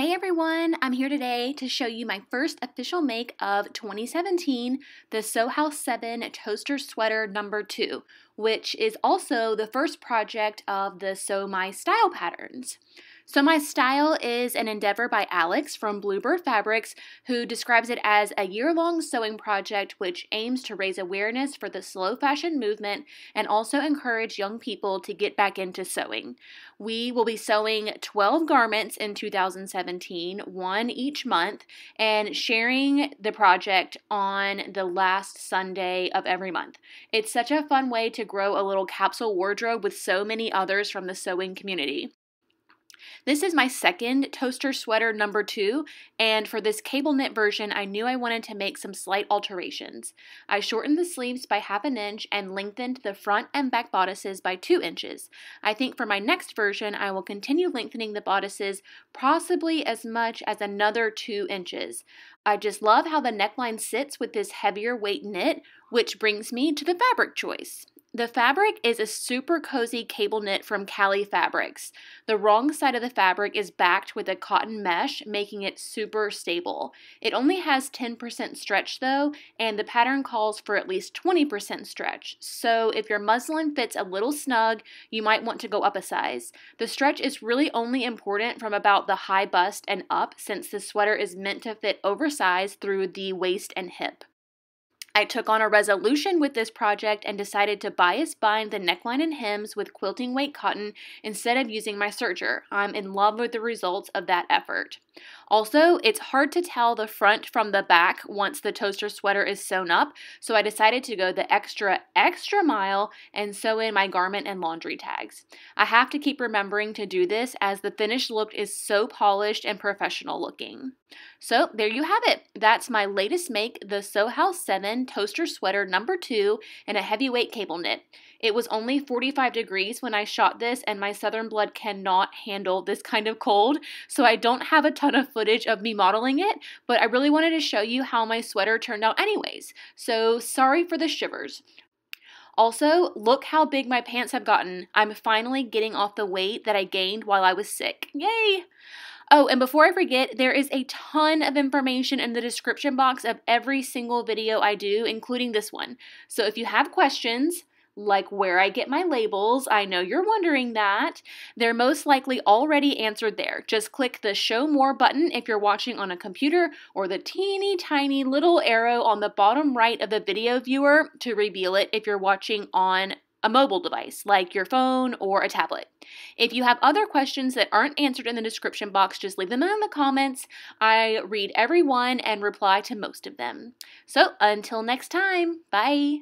Hey everyone, I'm here today to show you my first official make of 2017, the Sew House 7 Toaster Sweater number 2, which is also the first project of the Sew My Style patterns. Sew My Style is an endeavor by Alex from Bluebird Fabrics, who describes it as a year long sewing project which aims to raise awareness for the slow fashion movement and also encourage young people to get back into sewing. We will be sewing 12 garments in 2017, one each month, and sharing the project on the last Sunday of every month. It's such a fun way to grow a little capsule wardrobe with so many others from the sewing community. This is my second toaster sweater number two, and for this cable knit version, I knew I wanted to make some slight alterations. I shortened the sleeves by half an inch and lengthened the front and back bodices by two inches. I think for my next version, I will continue lengthening the bodices possibly as much as another two inches. I just love how the neckline sits with this heavier weight knit, which brings me to the fabric choice. The fabric is a super cozy cable knit from Cali Fabrics. The wrong side of the fabric is backed with a cotton mesh, making it super stable. It only has 10% stretch though, and the pattern calls for at least 20% stretch. So if your muslin fits a little snug, you might want to go up a size. The stretch is really only important from about the high bust and up since the sweater is meant to fit oversized through the waist and hip. I took on a resolution with this project and decided to bias bind the neckline and hems with quilting weight cotton instead of using my serger. I'm in love with the results of that effort. Also, it's hard to tell the front from the back once the toaster sweater is sewn up, so I decided to go the extra, extra mile and sew in my garment and laundry tags. I have to keep remembering to do this as the finished look is so polished and professional looking. So, there you have it. That's my latest make, the Sew House 7 toaster sweater number 2 in a heavyweight cable knit. It was only 45 degrees when I shot this, and my southern blood cannot handle this kind of cold, so I don't have a ton of footage of me modeling it, but I really wanted to show you how my sweater turned out anyways. So sorry for the shivers. Also, look how big my pants have gotten. I'm finally getting off the weight that I gained while I was sick. Yay! Oh, and before I forget, there is a ton of information in the description box of every single video I do, including this one. So if you have questions, like where I get my labels. I know you're wondering that. They're most likely already answered there. Just click the Show More button if you're watching on a computer or the teeny tiny little arrow on the bottom right of the video viewer to reveal it if you're watching on a mobile device like your phone or a tablet. If you have other questions that aren't answered in the description box, just leave them in the comments. I read every one and reply to most of them. So until next time, bye.